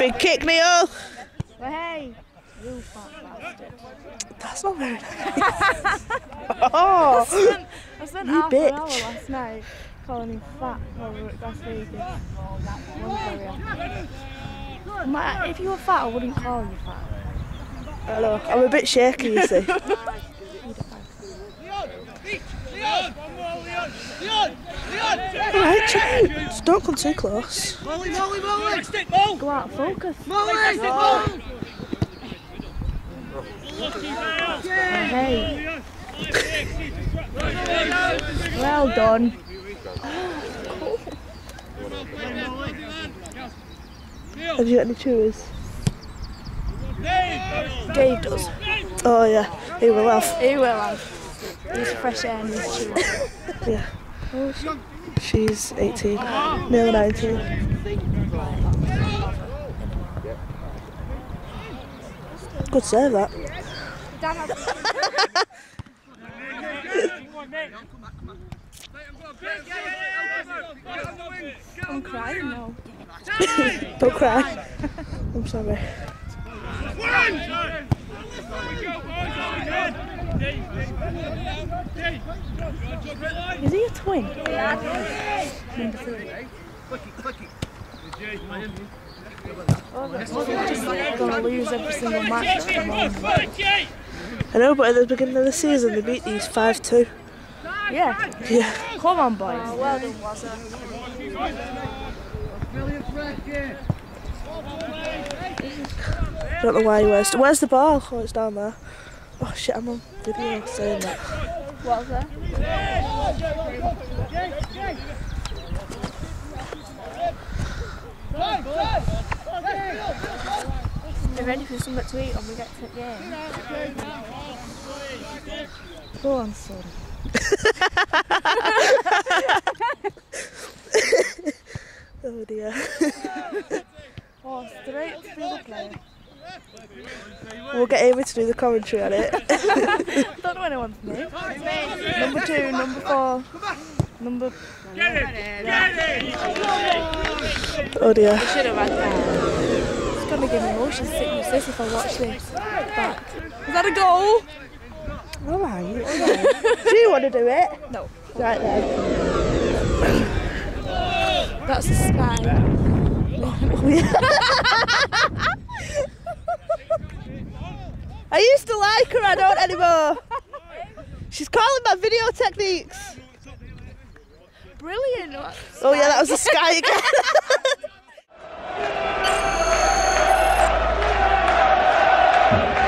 Big kick, Neil. Well, hey, you fat bastard. That's not very nice. oh, I spent You half an bitch. hour last night calling him fat while we were at Las Vegas. Wasn't very happy. I'm if you were fat, I wouldn't call you fat. hello. I'm a bit shaky, you see. James, don't come too close. Molly, Molly, Molly! Go out, focus. Molly! Molly! Hey, well done. Have you got any chewies? Dave does. Oh yeah, he will have. He will have. He's fresh air and he's chewing. Yeah. She's 18, nearly 19. Good save that. I'm crying now. Don't cry. I'm sorry. Is he a twin? Number three. Just gonna lose every single match at the moment. I know, but at the beginning of the season they beat these 5-2. Yeah, Yeah. come on, boys. Oh, well done, Wazza. Don't know why he wears. Where's the ball? Oh, it's down there. Oh shit, I'm on video saying that. What was that? Are ready for something to eat when we get to the game? Go on, son. Oh dear. Oh, straight through the player. We'll get Amy to do the commentary on it. Don't know anyone's name. Number two, number four, number. Get it! Oh dear. Should have had that. It's gonna give me motion sickness if I watch this back. Is that a goal? Alright. alright. do you want to do it? No. Right then. That's the sky. I used to like her, I don't anymore. She's calling my video techniques. Brilliant. Oh yeah, that was the sky again.